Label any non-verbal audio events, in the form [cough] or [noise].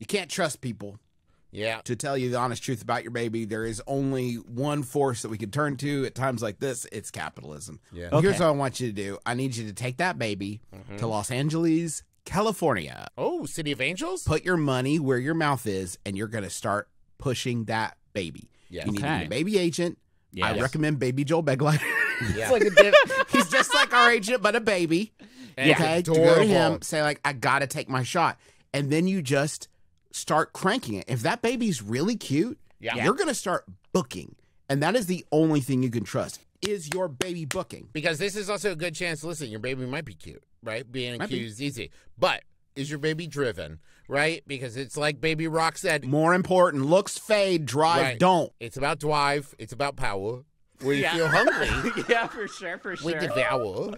You can't trust people Yeah. to tell you the honest truth about your baby. There is only one force that we can turn to at times like this. It's capitalism. Yeah. Here's what I want you to do. I need you to take that baby mm-hmm. to Los Angeles, California. Oh, City of Angels? Put your money where your mouth is, and you're going to start pushing that baby. Yes. You need to Okay. be a baby agent. I recommend Baby Joel Begley. [laughs] Yeah. like a. He's just like our agent, but a baby. And okay, to go to him, say like, I gotta take my shot, and then you just start cranking it. If that baby's really cute, Yeah. you're gonna start booking, and that is the only thing you can trust is your baby booking. Because this is also a good chance. Listen, your baby might be cute, right? Being Might be. cute is easy. But is your baby driven, right? Because it's like Baby Rock said, More important, looks fade, drive Right. don't. it's about drive, it's about power. When you Yeah. feel hungry, [laughs] yeah, for sure, for sure. we devour.